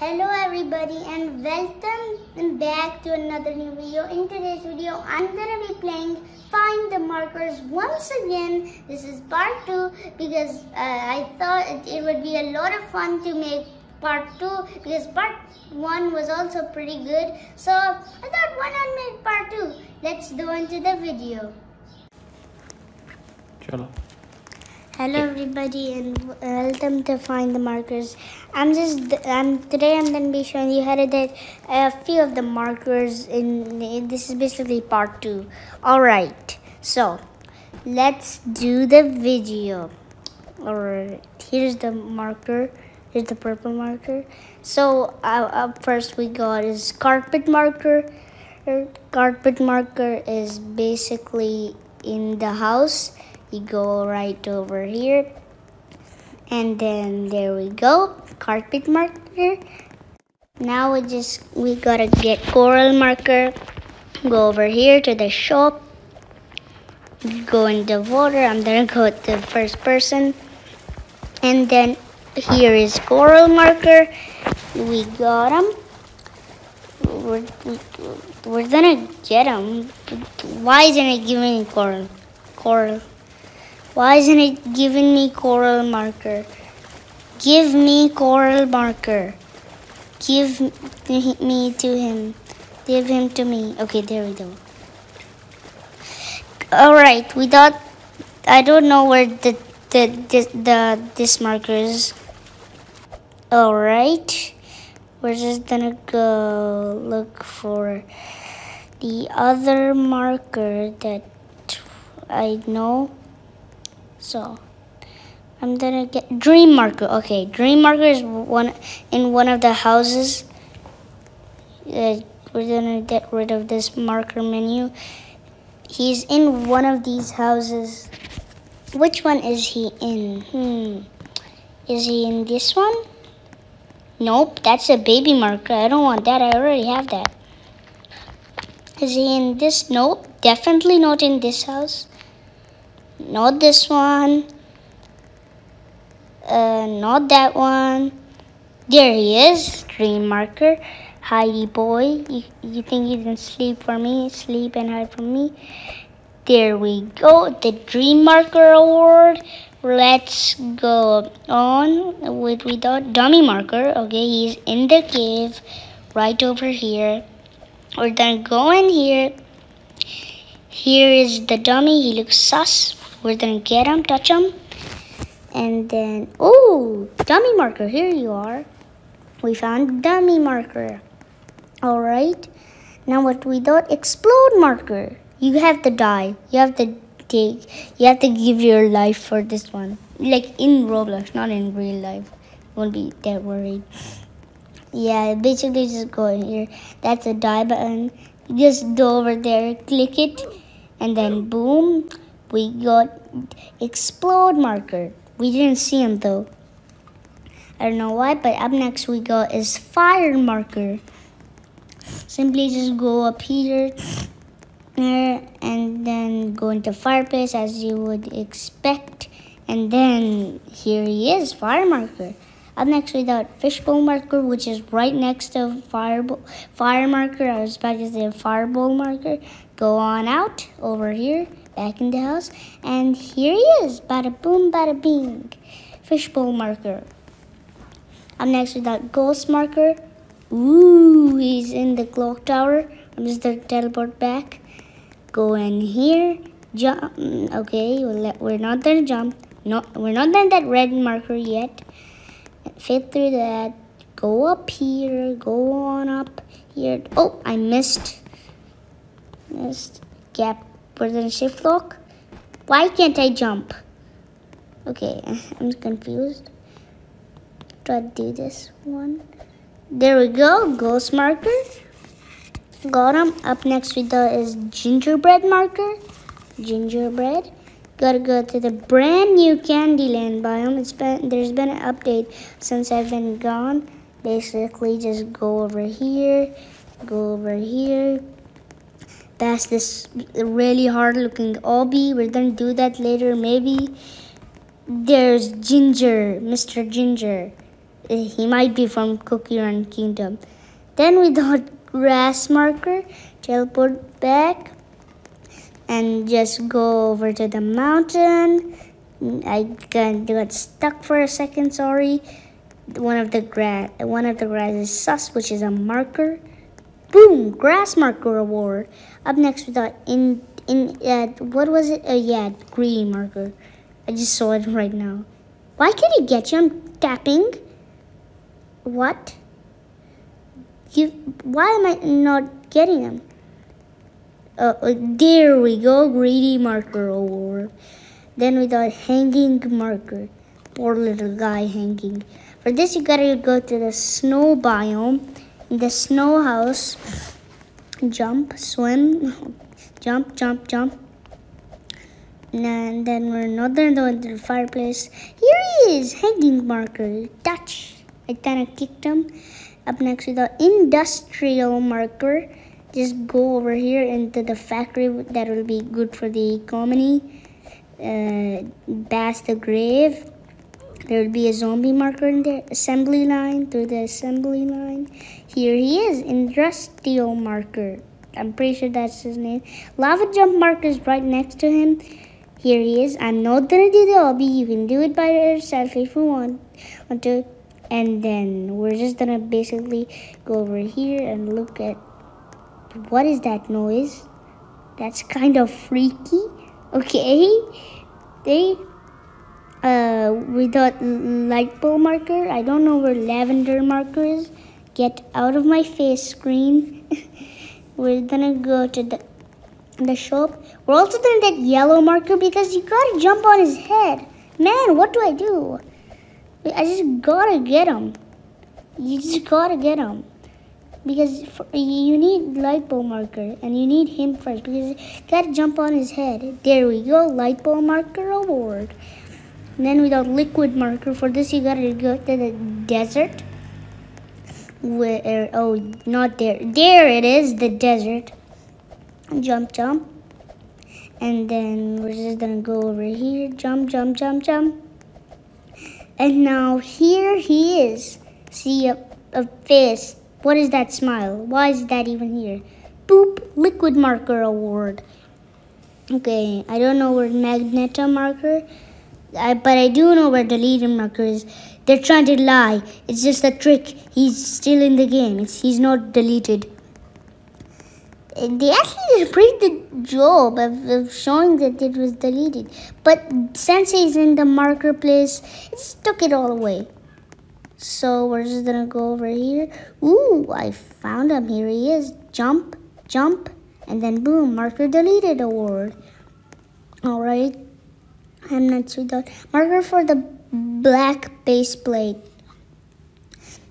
Hello everybody and welcome back to another new video. In today's video, I'm gonna be playing Find the Markers once again. This is part 2 because uh, I thought it, it would be a lot of fun to make part 2 because part 1 was also pretty good. So I thought why not make part 2? Let's go into the video. चलो Hello everybody and welcome to Find the Markers. I'm just um, today I'm going to be showing you how to get a few of the markers in this is basically part 2. All right. So, let's do the video. All right. Here's the marker. Here's the purple marker. So, uh, up first we got is carpet marker. Carpet marker is basically in the house you go right over here. And then there we go carpet marker. Now we just we gotta get coral marker go over here to the shop go in the water i'm gonna go to the first person. And then here is coral marker we got them we're, we're gonna get them why isn't it giving coral coral why isn't it giving me coral marker? Give me coral marker. Give me to him. Give him to me. Okay, there we go. Alright, we thought, I don't know where the, the, the, the this marker is. Alright, we're just gonna go look for the other marker that I know so I'm gonna get dream marker. Okay, dream marker is one in one of the houses. Uh, we're gonna get rid of this marker menu. He's in one of these houses. Which one is he in? Hmm. Is he in this one? Nope, that's a baby marker. I don't want that. I already have that. Is he in this? Nope, definitely not in this house not this one. Uh, not that one. There he is dream marker. Heidi boy. You, you think you can sleep for me? Sleep and hide from me? There we go. The dream marker award. Let's go on with without dummy marker. Okay he's in the cave right over here. We're gonna go in here. Here is the dummy. He looks sus we're gonna get him, touch him, and then, oh, dummy marker, here you are. We found dummy marker. All right, now what we thought, explode marker. You have to die. You have to take, you have to give your life for this one. Like in Roblox, not in real life. Won't be that worried. Yeah, basically just go in here. That's a die button. just go over there, click it, and then boom we got explode marker. We didn't see him though. I don't know why, but up next we got is fire marker. Simply just go up here and then go into fireplace as you would expect. And then here he is, fire marker. Next we got fishbowl marker, which is right next to fireball, fire marker. I was about to say fireball marker. Go on out over here back in the house, and here he is, bada boom, bada bing, fishbowl marker. Up next we got ghost marker. Ooh, he's in the clock tower. I'm just gonna teleport back. Go in here, jump. Okay, we're not gonna jump. No, we're not done that red marker yet. Fit through that. Go up here. Go on up here. Oh, I missed. Missed gap President shift lock? Why can't I jump? Okay, I'm confused. Try to do this one. There we go, ghost marker. Got him. Up next we got is gingerbread marker. Gingerbread. Gotta go to the brand new Candyland biome. It's been there's been an update since I've been gone. Basically, just go over here, go over here, past this really hard looking obby. We're gonna do that later maybe. There's Ginger, Mr. Ginger. he might be from Cookie Run Kingdom. Then we got grass marker, teleport back, and just go over to the mountain. I got, stuck for a second, sorry. One of the grass, one of the grass is sus, which is a marker. Boom! Grass marker award. Up next we got in in uh, what was it? Uh, yeah, green marker. I just saw it right now. Why can't he get you? I'm tapping. What? You? Why am I not getting him? Uh, uh, there we go, greedy marker award. Then we got hanging marker. Poor little guy hanging. For this, you gotta go to the snow biome. The snow house, jump, swim, jump, jump, jump. And then we're another going to the fireplace. Here he is, hanging marker. Touch. I kind of kicked him. Up next, we got industrial marker just go over here into the factory that will be good for the economy. Uh, the grave. There will be a zombie marker in the assembly line through the assembly line. Here he is industrial marker. I'm pretty sure that's his name. Lava jump marker is right next to him. Here he is. I'm not gonna do the obby you can do it by yourself if you want. Want to? And then we're just gonna basically go over here and look at what is that noise? That's kind of freaky. Okay. They uh we got light bulb marker. I don't know where lavender marker is. Get out of my face screen. We're gonna go to the the shop. We're also gonna get yellow marker because you gotta jump on his head. Man, what do I do? I just gotta get him. You just gotta get him because you need light bulb marker and you need him first because gotta jump on his head. There we go, light bulb marker award. And then we got liquid marker. For this, you gotta go to the desert. Where oh, not there. There it is, the desert. Jump, jump, and then we're just gonna go over here. Jump, jump, jump, jump. And now here he is. See a, a face what is that smile? Why is that even here? Boop, liquid marker award. Okay, I don't know where magneto marker, I, but I do know where deleted marker is. They're trying to lie. It's just a trick. He's still in the game. It's, he's not deleted. They actually did a pretty good job of, of showing that it was deleted. But Sensei's in the marker place, it took it all away. So we're just gonna go over here. Ooh, I found him. Here he is. Jump, jump, and then boom, marker deleted award. All right. I'm not too done. Marker for the black base plate.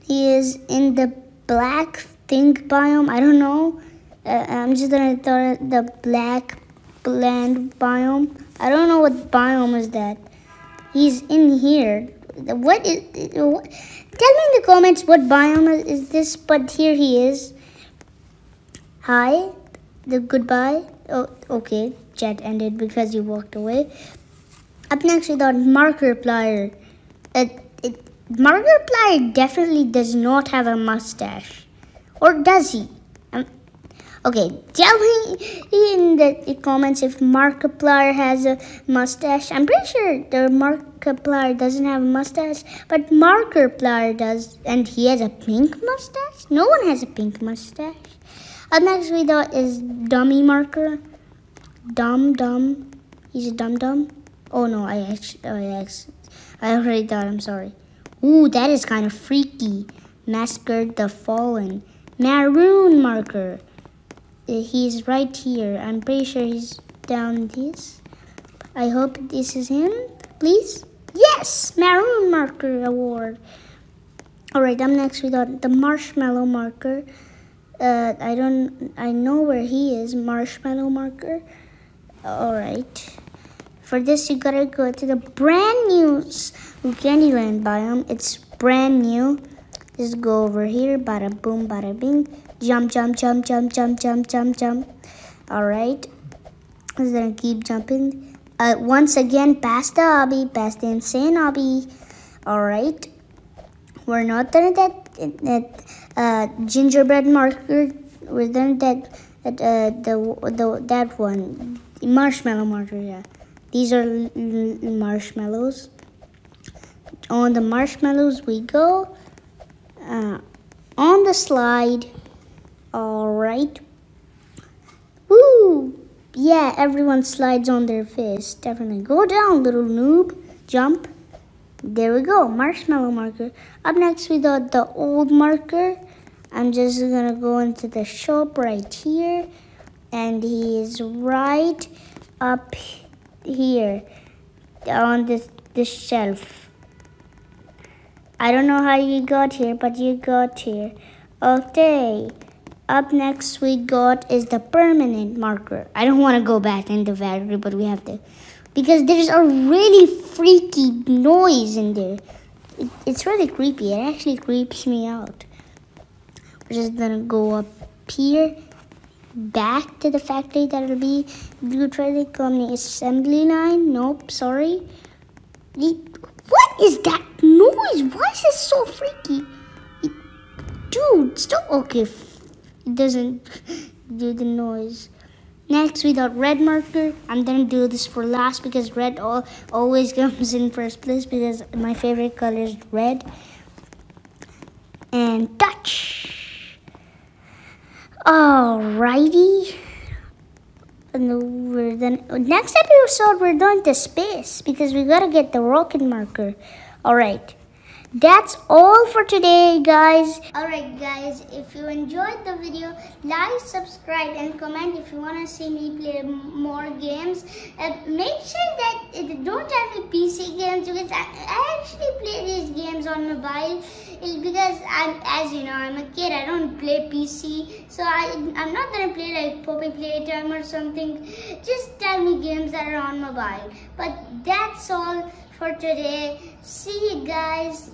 He is in the black think biome. I don't know. Uh, I'm just gonna throw the black blend biome. I don't know what biome is that. He's in here. What is? What, tell me in the comments what biome is this. But here he is. Hi, the goodbye. Oh, okay. Chat ended because you walked away. Up next, we got Markiplier. It, it, Markiplier definitely does not have a mustache, or does he? Okay, tell me in the comments if Markiplier has a mustache. I'm pretty sure the Markiplier doesn't have a mustache, but Markiplier does, and he has a pink mustache. No one has a pink mustache. Up next we got is Dummy Marker. Dumb Dumb. He's a dumb Dum. Oh no, I actually, oh yes, I already thought. I'm sorry. Ooh, that is kind of freaky. Masquerade the Fallen. Maroon Marker he's right here. I'm pretty sure he's down this. I hope this is him, please. Yes, Maroon Marker Award. Alright, I'm next got the Marshmallow Marker. Uh, I don't, I know where he is, Marshmallow Marker. Alright. For this, you gotta go to the brand new Candyland biome. It's brand new. Just go over here, bada boom, bada bing. Jump, jump, jump, jump, jump, jump, jump, jump. All right. Just gonna keep jumping. Uh, once again, past the obby, past the insane obby. All right. we're not done that that uh, gingerbread marker. We're done that that uh, the the that one marshmallow marker. Yeah, these are marshmallows. On the marshmallows we go. Uh, on the slide. All right. Woo! Yeah, everyone slides on their face. Definitely. Go down, little noob. Jump. There we go. Marshmallow marker. Up next, we got the old marker. I'm just gonna go into the shop right here. And he is right up here on this, this shelf. I don't know how you got here, but you got here. Okay. Up next we got is the permanent marker. I don't want to go back in the factory, but we have to. Because there's a really freaky noise in there. It, it's really creepy. It actually creeps me out. We're just gonna go up here, back to the factory that'll be Blue Trading Company assembly line. Nope, sorry. What is that noise? Why is it so freaky? Dude, stop. Okay, it doesn't do the noise. Next, we got red marker. I'm gonna do this for last because red all, always comes in first place because my favorite color is red. And touch. Alrighty. And we're then next episode we're going to space because we gotta get the rocket marker. Alright. That's all for today, guys. Alright, guys, if you enjoyed the video, like, subscribe, and comment if you want to see me play more games. Uh, make sure that uh, don't have me PC games because I, I actually play these games on mobile because I'm, as you know, I'm a kid. I don't play PC, so I, I'm not gonna play like Poppy Playtime or something. Just tell me games that are on mobile. But that's all for today. See you guys